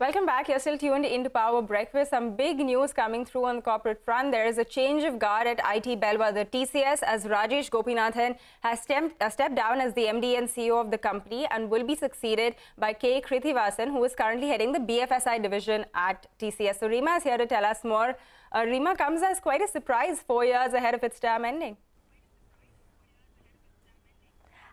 Welcome back. You're still tuned into Power Breakfast. Some big news coming through on the corporate front. There is a change of guard at IT Bellwether TCS as Rajesh Gopinathan has stepped, uh, stepped down as the MD and CEO of the company and will be succeeded by K. Krithivasan, who is currently heading the BFSI division at TCS. So Rima is here to tell us more. Uh, Rima comes as quite a surprise four years ahead of its term ending.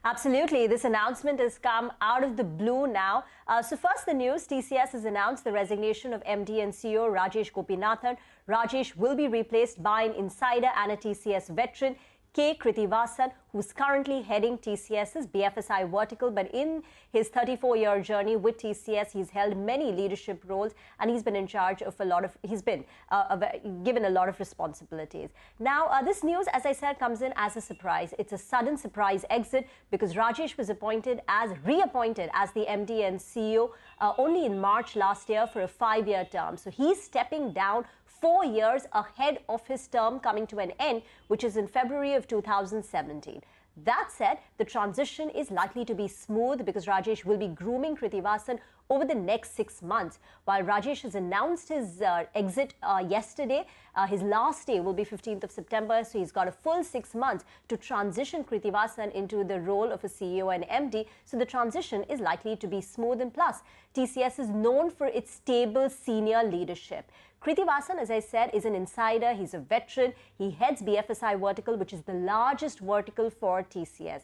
Absolutely. This announcement has come out of the blue now. Uh, so first the news, TCS has announced the resignation of MD and CEO Rajesh Gopinathan. Rajesh will be replaced by an insider and a TCS veteran. K. Krithivasan, who's currently heading TCS's BFSI vertical. But in his 34 year journey with TCS, he's held many leadership roles and he's been in charge of a lot of, he's been uh, given a lot of responsibilities. Now, uh, this news, as I said, comes in as a surprise. It's a sudden surprise exit because Rajesh was appointed as, reappointed as the MD and CEO uh, only in March last year for a five year term. So he's stepping down four years ahead of his term coming to an end, which is in February of 2017. That said, the transition is likely to be smooth because Rajesh will be grooming Krithivasan over the next six months. While Rajesh has announced his uh, exit uh, yesterday, uh, his last day will be 15th of September, so he's got a full six months to transition Krithivasan into the role of a CEO and MD. So the transition is likely to be smooth and plus. TCS is known for its stable senior leadership. Krithivasan, as I said, is an insider. He's a veteran. He heads BFSI vertical, which is the largest vertical for TCS.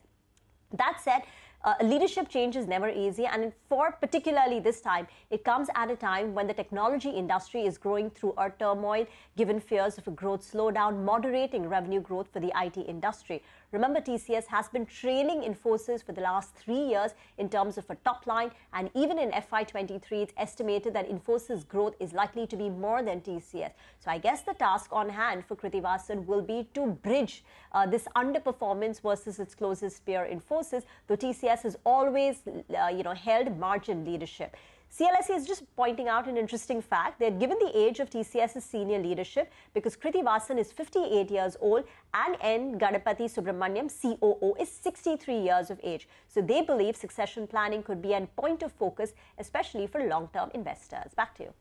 That said, uh, leadership change is never easy, and for particularly this time, it comes at a time when the technology industry is growing through a turmoil, given fears of a growth slowdown, moderating revenue growth for the IT industry. Remember, TCS has been trailing Infosys for the last three years in terms of a top line, and even in FY23, it's estimated that Infosys growth is likely to be more than TCS. So I guess the task on hand for Krithivasan will be to bridge uh, this underperformance versus its closest peer, Infosys, though TCS has always, uh, you know, held margin leadership. CLSA is just pointing out an interesting fact. They're given the age of TCS's senior leadership because Krithivasan is 58 years old and N. Ganapathy Subramaniam, COO, is 63 years of age. So they believe succession planning could be a point of focus, especially for long-term investors. Back to you.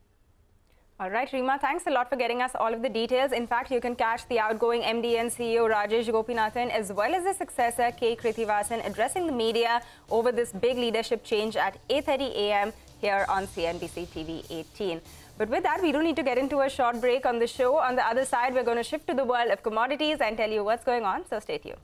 All right, Rima, thanks a lot for getting us all of the details. In fact, you can catch the outgoing MD and CEO Rajesh Gopinathan as well as the successor K. Krithivasan addressing the media over this big leadership change at 8.30 a.m. here on CNBC TV 18. But with that, we do need to get into a short break on the show. On the other side, we're going to shift to the world of commodities and tell you what's going on, so stay tuned.